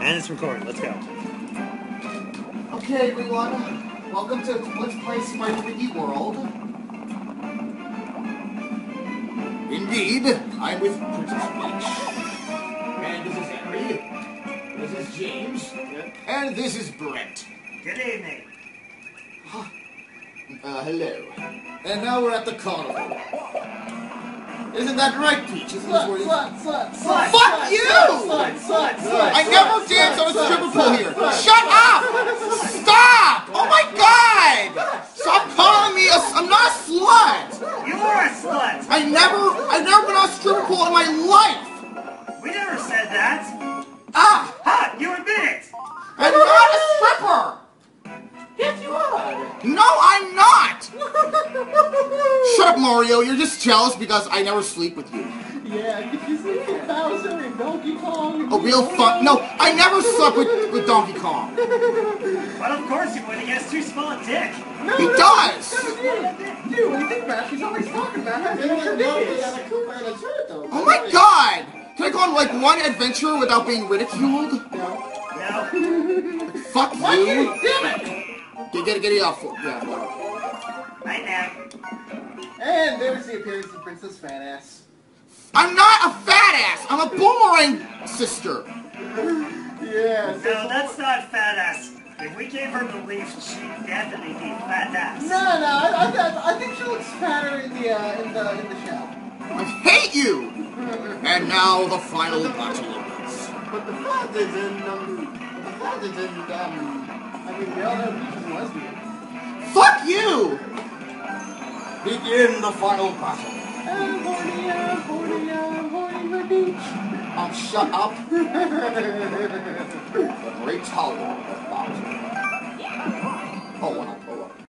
And it's recording. Let's go. Okay, everyone. Welcome to Let's Play Spider Wiki World. Indeed, I'm with Princess Peach. And this is Henry. This is James. And this is Brent. Good evening. Uh, hello. And now we're at the carnival. Isn't that right, Peach? Isn't this where you... Slut! Fuck you! Slut! Slut! Slut! I never danced on a stripper pole here. Shut up! Stop! Oh my god! Stop calling me a. I'm not a slut. You are a slut! I never, I've never been on a stripper pole in my life. We never said that! Shut up, Mario. You're just jealous because I never sleep with you. Yeah, because you sleep with Bowser and Donkey Kong. A real fun. No, I never slept with, with Donkey Kong. Well, of course you would. He has too small a dick. No, He no, does. No, dude, dude, when you think about it, she's always talking about how big her dick is. Oh my god. Can I go on like one adventure without being ridiculed? No. No. Fuck you. you? Damn it! Get get get it off. Yeah. well. Night now. And there's the appearance of Princess Fatass. I'm not a fat ass. I'm a boomerang sister. Yeah. No, that's not fat ass. If we gave her the leaf, she'd definitely be fat ass. No, no, I, I, I think she looks fatter in the uh, in the in the shell. I hate you. And now the final battle. But the fact is in um, the fact is in um, I mean we all know Peach is a lesbian. Begin the final battle. I'm horny, I'm horny, I'm horny for Peach. Um, shut up. the Great Tower of. Oh.